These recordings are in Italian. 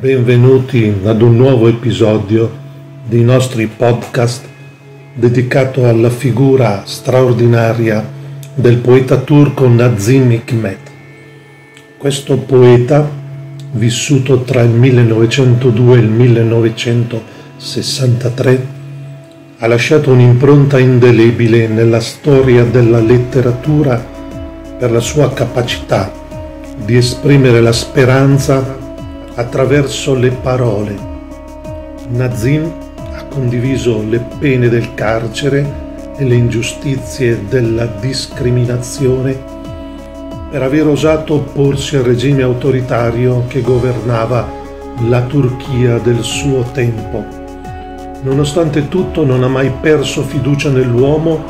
Benvenuti ad un nuovo episodio dei nostri podcast dedicato alla figura straordinaria del poeta turco Nazim Hikmet. Questo poeta, vissuto tra il 1902 e il 1963, ha lasciato un'impronta indelebile nella storia della letteratura per la sua capacità di esprimere la speranza attraverso le parole. Nazim ha condiviso le pene del carcere e le ingiustizie della discriminazione per aver osato opporsi al regime autoritario che governava la Turchia del suo tempo. Nonostante tutto non ha mai perso fiducia nell'uomo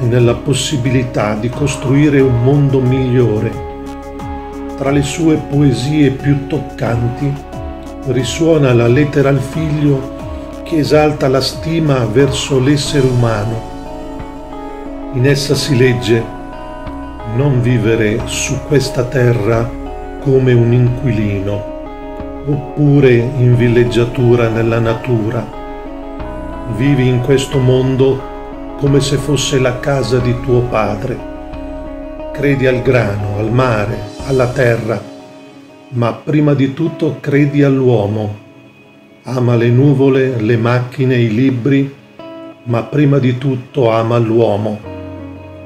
e nella possibilità di costruire un mondo migliore tra le sue poesie più toccanti risuona la lettera al figlio che esalta la stima verso l'essere umano. In essa si legge non vivere su questa terra come un inquilino oppure in villeggiatura nella natura. Vivi in questo mondo come se fosse la casa di tuo padre. Credi al grano, al mare, alla terra, ma prima di tutto credi all'uomo. Ama le nuvole, le macchine, i libri, ma prima di tutto ama l'uomo.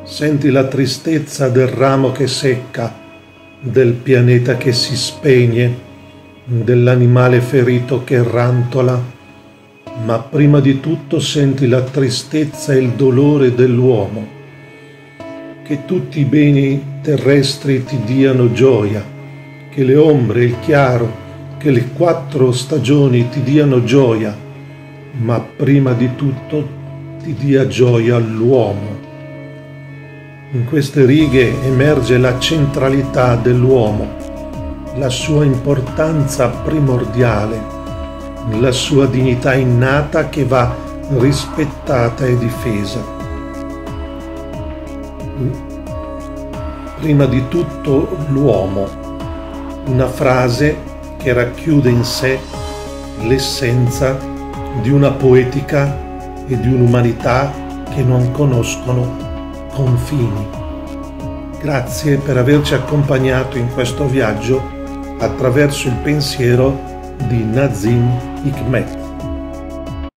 Senti la tristezza del ramo che secca, del pianeta che si spegne, dell'animale ferito che rantola, ma prima di tutto senti la tristezza e il dolore dell'uomo che tutti i beni terrestri ti diano gioia, che le ombre, il chiaro, che le quattro stagioni ti diano gioia, ma prima di tutto ti dia gioia l'uomo. In queste righe emerge la centralità dell'uomo, la sua importanza primordiale, la sua dignità innata che va rispettata e difesa prima di tutto l'uomo, una frase che racchiude in sé l'essenza di una poetica e di un'umanità che non conoscono confini. Grazie per averci accompagnato in questo viaggio attraverso il pensiero di Nazim Hikmet.